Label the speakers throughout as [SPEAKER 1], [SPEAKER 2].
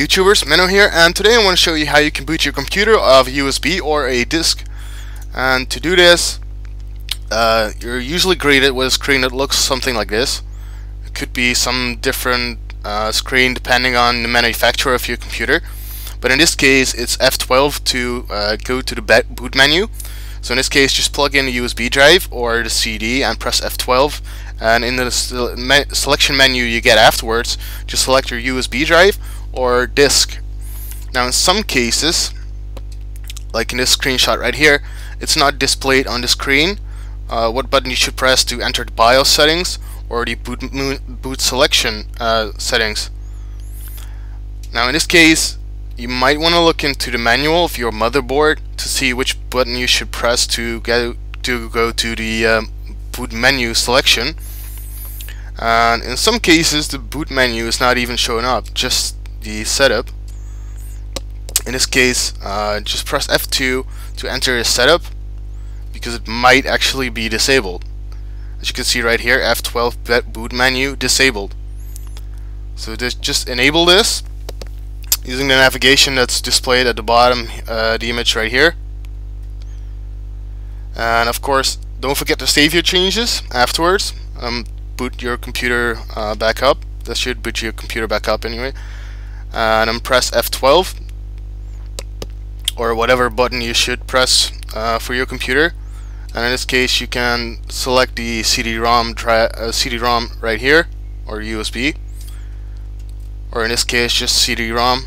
[SPEAKER 1] YouTubers, Menno here, and today I want to show you how you can boot your computer of USB or a disk. And to do this, uh, you're usually greeted with a screen that looks something like this. It could be some different uh, screen depending on the manufacturer of your computer. But in this case, it's F12 to uh, go to the boot menu. So in this case, just plug in the USB drive or the CD and press F12 and in the selection menu you get afterwards just select your USB drive or disk. Now in some cases like in this screenshot right here it's not displayed on the screen. Uh, what button you should press to enter the BIOS settings or the boot, boot selection uh, settings. Now in this case you might want to look into the manual of your motherboard to see which button you should press to get to go to the um, boot menu selection. And in some cases the boot menu is not even showing up just the setup. In this case uh, just press F2 to enter a setup because it might actually be disabled. As you can see right here F12 boot menu disabled. So just enable this using the navigation that's displayed at the bottom uh, the image right here. And of course don't forget to save your changes afterwards. Um, boot your computer uh, back up. That should boot your computer back up anyway. And then press F12 or whatever button you should press uh, for your computer. And in this case, you can select the CD-ROM uh, CD-ROM right here or USB. Or in this case, just CD-ROM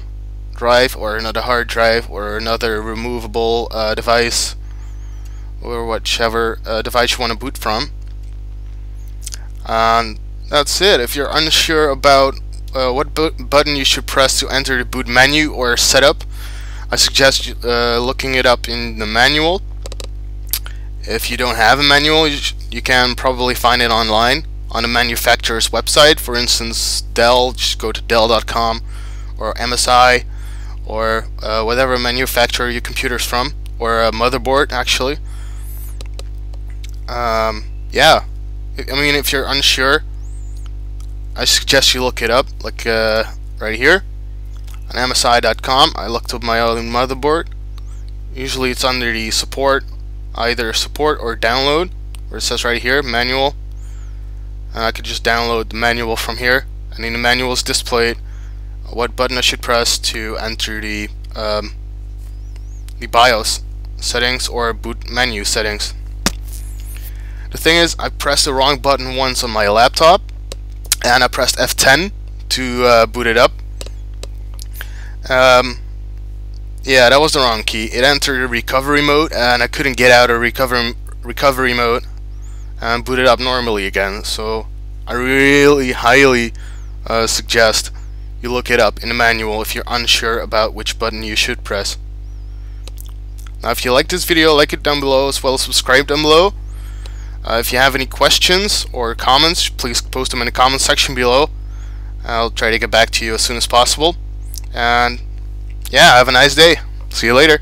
[SPEAKER 1] drive or another hard drive or another removable uh, device or whichever uh, device you want to boot from and that's it if you're unsure about uh, what button you should press to enter the boot menu or setup. I suggest uh, looking it up in the manual. If you don't have a manual you, you can probably find it online on the manufacturer's website. For instance Dell just go to dell.com or MSI or uh, whatever manufacturer your computer's from or a motherboard actually. Um, yeah. I mean, if you're unsure, I suggest you look it up, like uh, right here on MSI.com. I looked up my own motherboard. Usually it's under the support, either support or download, where it says right here, manual. And I could just download the manual from here. And in the manual is displayed what button I should press to enter the um, the BIOS settings or boot menu settings. The thing is, I pressed the wrong button once on my laptop, and I pressed F10 to uh, boot it up. Um, yeah, that was the wrong key. It entered recovery mode, and I couldn't get out of recovery recovery mode and boot it up normally again. So I really highly uh, suggest you look it up in the manual if you're unsure about which button you should press. Now if you like this video, like it down below as well as subscribe down below. Uh, if you have any questions or comments, please post them in the comments section below. I'll try to get back to you as soon as possible. And yeah, have a nice day. See you later.